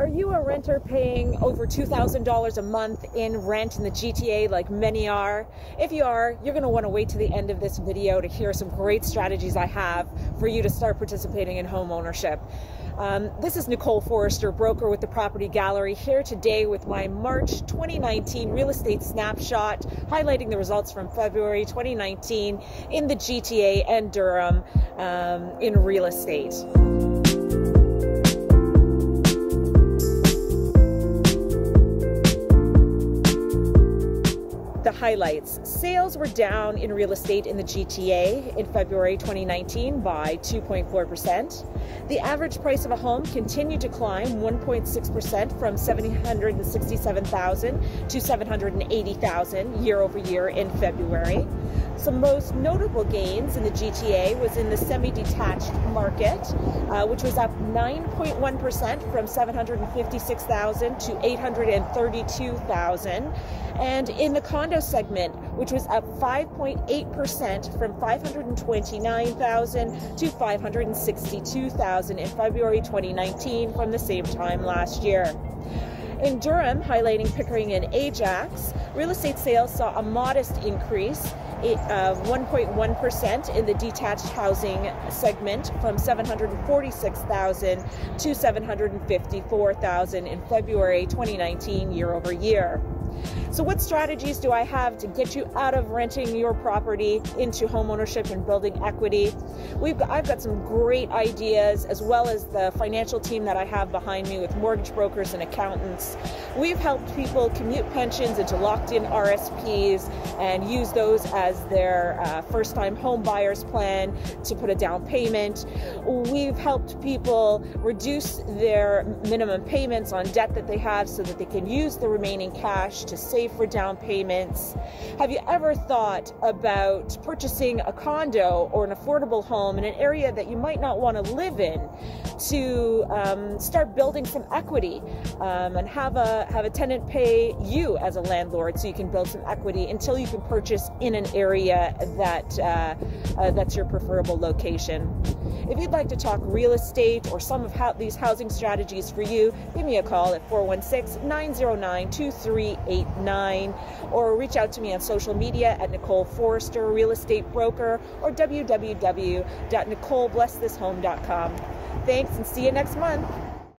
Are you a renter paying over $2,000 a month in rent in the GTA like many are? If you are, you're going to want to wait to the end of this video to hear some great strategies I have for you to start participating in home ownership. Um, this is Nicole Forrester, broker with the Property Gallery, here today with my March 2019 real estate snapshot, highlighting the results from February 2019 in the GTA and Durham um, in real estate. Highlights. Sales were down in real estate in the GTA in February 2019 by 2.4%. The average price of a home continued to climb 1.6% from 767,000 to 780,000 year over year in February. Some most notable gains in the GTA was in the semi-detached market, uh, which was up 9.1% from 756,000 to 832,000, and in the condo segment, which was up 5.8% from 529,000 to 562,000 in February 2019 from the same time last year. In Durham, highlighting Pickering and Ajax, real estate sales saw a modest increase eh, of 1.1% in the detached housing segment from 746,000 to 754,000 in February 2019 year over year. So, what strategies do I have to get you out of renting your property into homeownership and building equity? We've got, I've got some great ideas, as well as the financial team that I have behind me with mortgage brokers and accountants. We've helped people commute pensions into locked in RSPs and use those as their uh, first time home buyers plan to put a down payment. We've helped people reduce their minimum payments on debt that they have so that they can use the remaining cash to save for down payments. Have you ever thought about purchasing a condo or an affordable home in an area that you might not want to live in to um, start building some equity um, and have a have a tenant pay you as a landlord so you can build some equity until you can purchase in an area that uh, uh, that's your preferable location. If you'd like to talk real estate or some of how, these housing strategies for you, give me a call at 416 909 2389 or reach out to me on social media at Nicole Forrester, real estate broker, or www.nicoleblessthisHome.com. Thanks and see you next month.